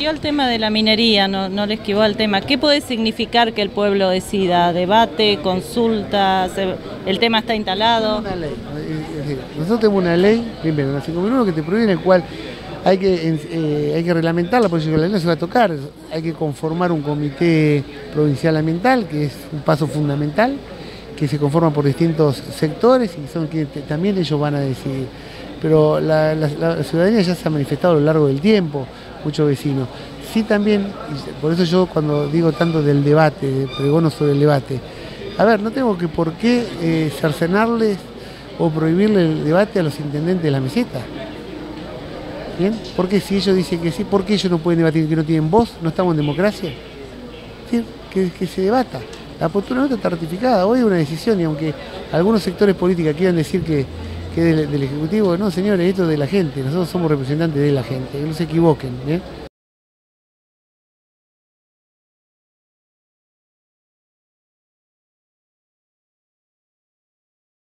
refirió al tema de la minería, no, no le esquivó al tema. ¿Qué puede significar que el pueblo decida? ¿Debate, consulta? ¿El tema está instalado? Una ley. Nosotros tenemos una ley, primero, la 5001, que te prohíbe en el cual hay que, eh, hay que reglamentar la posición de la ley, no se va a tocar. Hay que conformar un comité provincial ambiental, que es un paso fundamental, que se conforma por distintos sectores y son que también ellos van a decidir pero la, ciudadanía ya se ha manifestado a lo largo del tiempo, muchos vecinos. Sí también, por eso yo cuando digo tanto del debate, pregono sobre el debate, a ver, no tengo que por qué eh, cercenarles o prohibirle el debate a los intendentes de la meseta. ¿Bien? Porque si ellos dicen que sí, ¿por qué ellos no pueden debatir que no tienen voz? ¿No estamos en democracia? ¿Sí? Que, que se debata. La postura nuestra está ratificada. Hoy hay una decisión y aunque algunos sectores políticos quieran decir que que del, Ejecutivo, no señores, esto es de la gente, nosotros somos representantes de la gente, no se equivoquen.